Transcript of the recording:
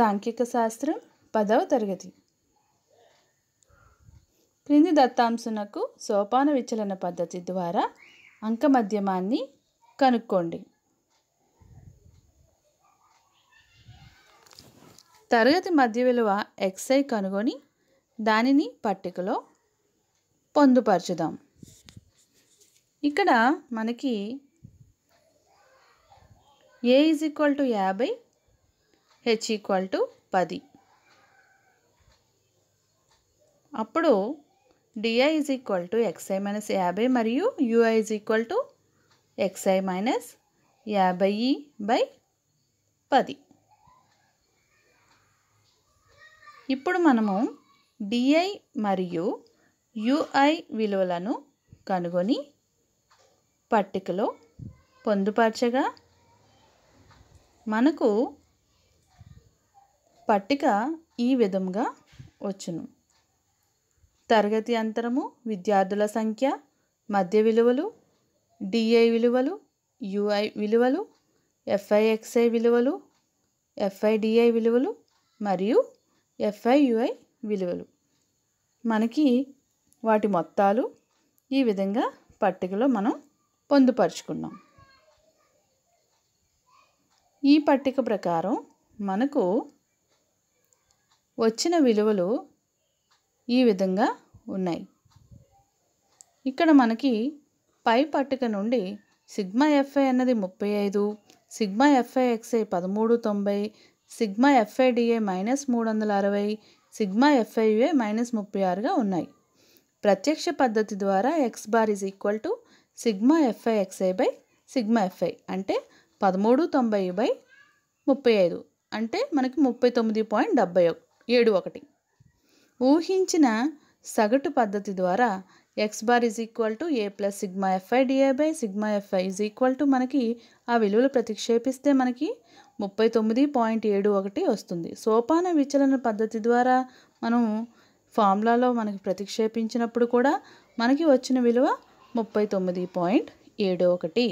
సాంఖ్యక శాస్త్రం పదవ తరగతి. క్రింది దత్తాంశనకు సోపాన విచలన పద్ధతి ద్వారా అంక మధ్యమాన్ని కనుక్కోండి. తరగతి మధ్య విలువ ఎక్స్ఐ కనుగొని దానిని పట్టికలో పొందుపరచుదాం. ఇక్కడ మనకి ఏ ఈజ్ ఈక్వల్ టు యాభై హెచ్ ఈక్వల్ టు పది. అప్పుడు DI is equal to XI minus యాభై మరియు UI is equal to XI minus యాభై బై పది. ఇప్పుడు మనము డిఐ మరియు యుఐ విలువలను కనుగొని పట్టికలో పొందుపరచగా మనకు పట్టిక ఈ విధంగా వచ్చును. తరగతి అంతరము విద్యార్థుల సంఖ్య మధ్య విలువలు డిఐ విలువలు యుఐ విలువలు ఎఫ్ఐఎక్స్ఐ విలువలు ఎఫ్ఐడిఐ విలువలు మరియు ఎఫ్ఐయుఐ విలువలు. మనకి వాటి మొత్తాలు ఈ విధంగా పట్టికలో మనం పొందుపరుచుకున్నాం. ఈ పట్టిక ప్రకారం మనకు వచ్చిన విలువలు ఈ విధంగా ఉన్నాయి. ఇక్కడ మనకి పై పట్టిక నుండి సిగ్మా ఎఫ్ఐ అన్నది ముప్పై ఐదు సిగ్మా ఎఫ్ఐ ఎక్స్ఐ పదమూడు తొంభై సిగ్మా ఎఫ్ఐడిఏ మైనస్ మూడు వందల అరవై సిగ్మా ఎఫ్ఐయుఏ మైనస్ ముప్పై ఆరుగా ఉన్నాయి. ప్రత్యక్ష పద్ధతి ద్వారా x bar is equal to sigma FI XI by sigma FI అంటే పదమూడు తొంభై బై ముప్పై ఐదు అంటే మనకి ముప్పై తొమ్మిది పాయింట్ డెబ్బై ఏడు ఒకటి. ఊహించిన సగటు పద్ధతి ద్వారా x bar is equal to A plus sigma FI DA by sigma FI is equal to మనకి ఆ విలువలు ప్రతిక్షేపిస్తే మనకి ముప్పై తొమ్మిది పాయింట్ ఏడు ఒకటి వస్తుంది. సోపాన విచలన పద్ధతి ద్వారా మనం ఫార్ములాలో మనకి ప్రతిక్షేపించినప్పుడు కూడా మనకి వచ్చిన విలువ ముప్పై తొమ్మిది పాయింట్ ఏడు ఒకటి.